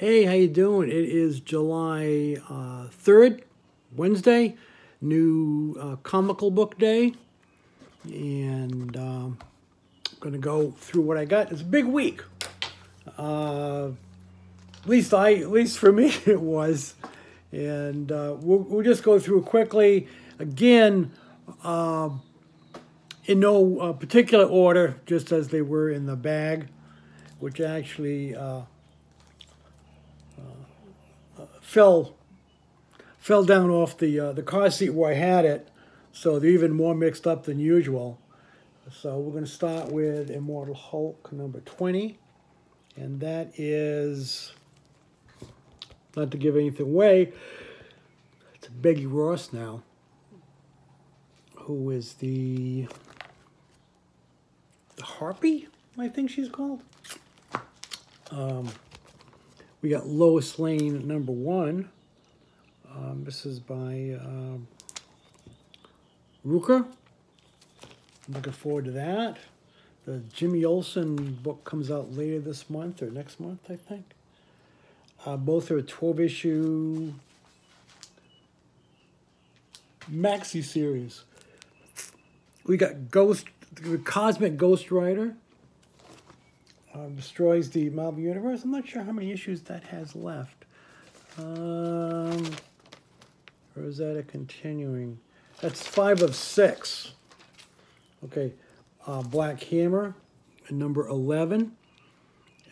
Hey, how you doing? It is July uh, 3rd, Wednesday, new uh, comical book day. And um, I'm going to go through what I got. It's a big week. Uh, at least I, at least for me, it was. And uh, we'll, we'll just go through quickly. Again, uh, in no uh, particular order, just as they were in the bag, which actually uh, uh, fell fell down off the uh, the car seat where I had it, so they're even more mixed up than usual. So we're going to start with Immortal Hulk number 20, and that is not to give anything away. It's Betty Ross now, who is the the Harpy, I think she's called. Um, we got Lois Lane number one. Um, this is by Rucka. I'm looking forward to that. The Jimmy Olsen book comes out later this month or next month, I think. Uh, both are a 12 issue maxi series. We got Ghost, the Cosmic Ghost Rider. Uh, destroys the Marvel Universe. I'm not sure how many issues that has left. Um, or is that a continuing? That's five of six. Okay, uh, Black Hammer, number 11.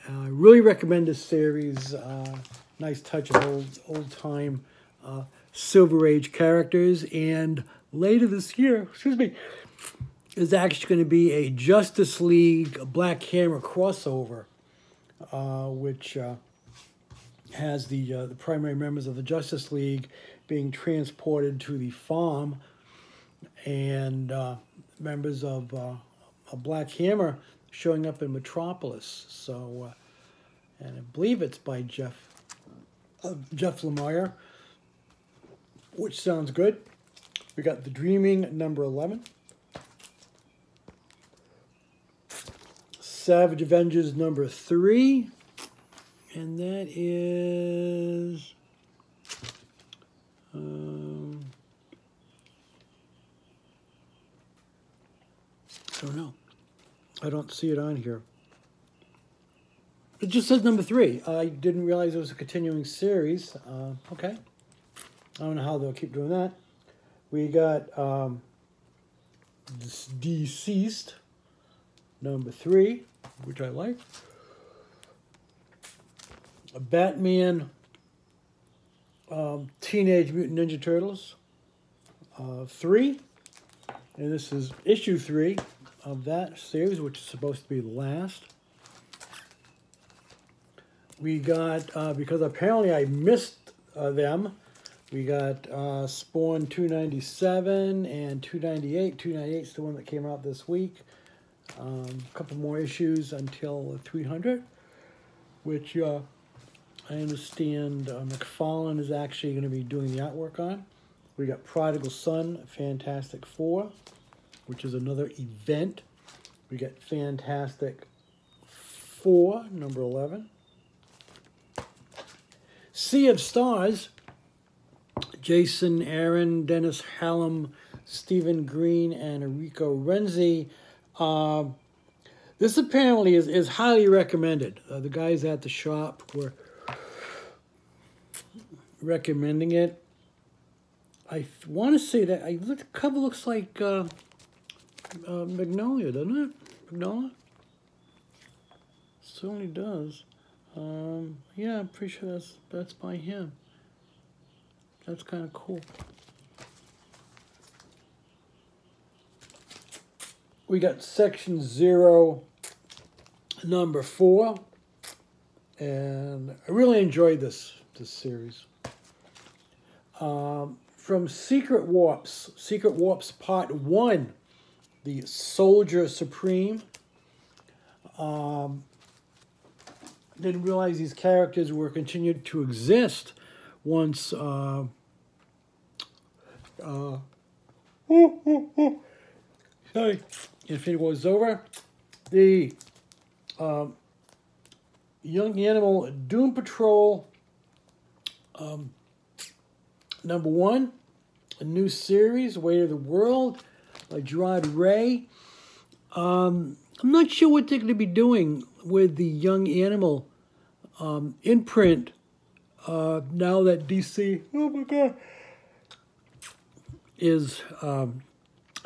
I uh, really recommend this series. Uh, nice touch of old old time uh, Silver Age characters. And later this year, excuse me, is actually going to be a Justice League Black Hammer crossover, uh, which uh, has the uh, the primary members of the Justice League being transported to the farm, and members of a Black Hammer showing up in Metropolis. So, uh, and I believe it's by Jeff uh, Jeff Lemire, which sounds good. We got The Dreaming number 11. Savage Avengers number 3. And that is... Um, I don't know. I don't see it on here. It just says number three. I didn't realize it was a continuing series. Uh, okay. I don't know how they'll keep doing that. We got um, DCeased, number three, which I like. A Batman um, Teenage Mutant Ninja Turtles, uh, three. And this is issue three of that series, which is supposed to be the last. We got, uh, because apparently I missed uh, them, we got uh, Spawn 297 and 298. 298 is the one that came out this week. Um, a couple more issues until 300, which uh, I understand uh, McFarlane is actually going to be doing the artwork on. We got Prodigal Sun, Fantastic Four which is another event. We got Fantastic Four, number 11. Sea of Stars, Jason Aaron, Dennis Hallum, Stephen Green, and Enrico Renzi. Uh, this apparently is, is highly recommended. Uh, the guys at the shop were recommending it. I want to say that I, the cover looks like uh, uh, Mignola, doesn't it? Mignola? Certainly does. Um, yeah, I'm pretty sure that's, that's by him. That's kind of cool. We got section zero, number four. And I really enjoyed this, this series. Um, from Secret Warps, Secret Warps Part 1 the Soldier Supreme. Um, didn't realize these characters were continued to exist once uh, uh, sorry, Infinity War was over. The um, Young Animal Doom Patrol um, number one, a new series, Weight of the World by Gerard Way. Um, I'm not sure what they're going to be doing with the Young Animal um, imprint uh, now that DC, oh my God, is um,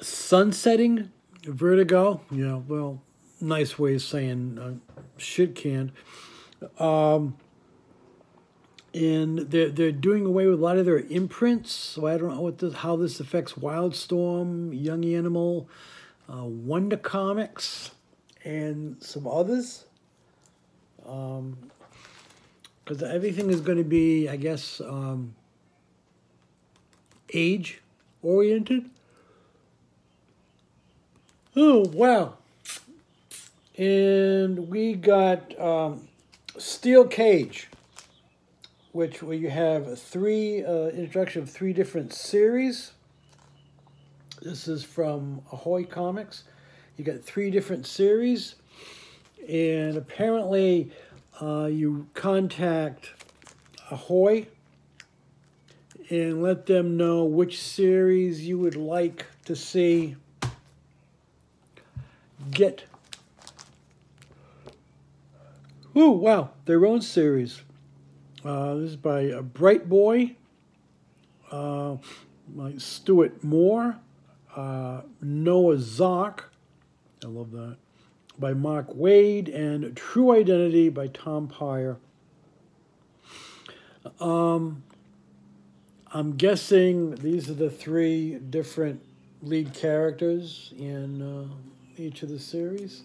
sunsetting Vertigo. Yeah, well, nice way of saying uh, shit can. Um, and they're they're doing away with a lot of their imprints. So I don't know what this, how this affects Wildstorm, Young Animal, uh, Wonder Comics, and some others. Um, because everything is going to be, I guess, um, age oriented. Oh wow! And we got um, Steel Cage which where you have three uh, introduction of three different series. This is from Ahoy Comics. You got three different series, and apparently, uh, you contact Ahoy and let them know which series you would like to see get. Ooh, wow, their own series. Uh, this is by a Bright Boy, uh, like Stuart Moore, uh, Noah Zarc, I love that, by Mark Waid, and True Identity by Tom Peyer. Um, I'm guessing these are the three different lead characters in uh, each of the series.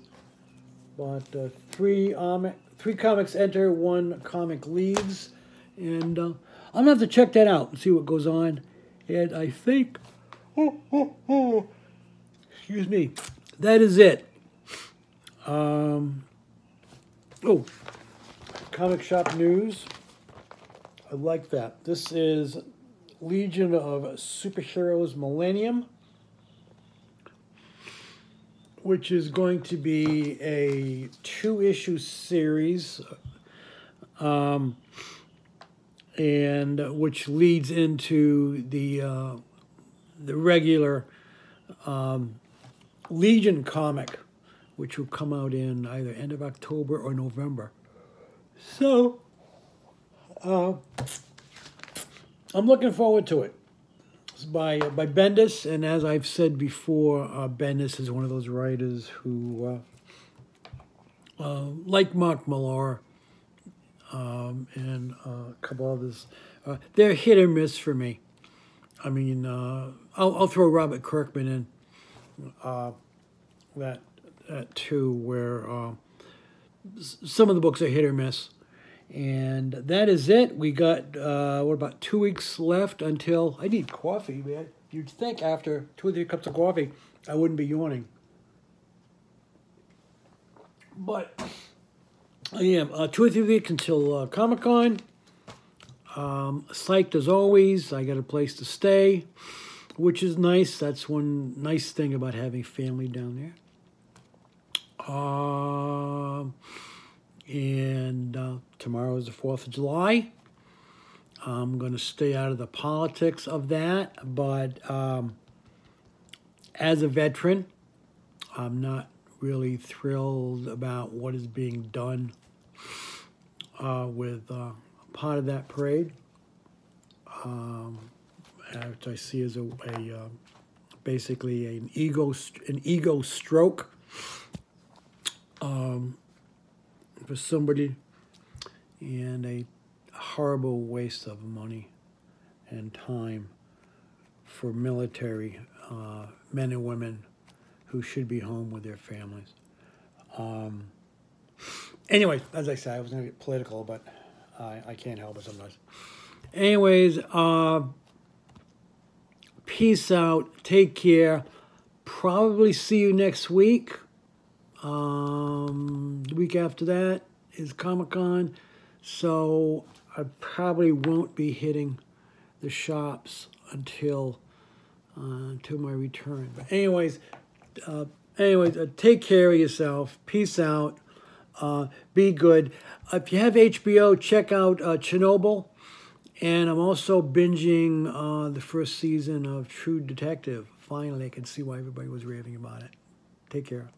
But uh, three um, three comics enter, one comic leaves, and uh, I'm gonna have to check that out and see what goes on. And I think, oh, oh, oh, excuse me, that is it. Um, oh, comic shop news. I like that. This is Legion of Superheroes Millennium which is going to be a two issue series, um, and which leads into the uh, the regular um, Legion comic, which will come out in either end of October or November. So, uh, I'm looking forward to it by by Bendis, and as I've said before, uh, Bendis is one of those writers who, uh, uh, like Mark Millar um, and uh, a couple others, uh, they're hit or miss for me. I mean, uh, I'll, I'll throw Robert Kirkman in that that too, where some of the books are hit or miss. And that is it. We got, uh, what, about two weeks left until I need coffee, man. You'd think after two or three cups of coffee, I wouldn't be yawning. But I am. Uh, two or three weeks until uh, Comic Con. Um, psyched as always. I got a place to stay, which is nice. That's one nice thing about having family down there. Um. Uh, and uh, tomorrow is the 4th of July. I'm going to stay out of the politics of that, but um, as a veteran, I'm not really thrilled about what is being done uh, with uh, part of that parade, um, which I see as a, a uh, basically an ego an ego stroke. Um, for somebody and a horrible waste of money and time for military uh, men and women who should be home with their families. Um, anyway, as I said, I was going to get political, but I, I can't help it sometimes. Anyways, uh, peace out. Take care. Probably see you next week. Um, the week after that is Comic Con, so I probably won't be hitting the shops until uh, until my return. But anyways, uh, anyways, uh, take care of yourself. Peace out. Uh, be good. If you have HBO, check out uh, Chernobyl. And I'm also binging uh, the first season of True Detective. Finally, I can see why everybody was raving about it. Take care.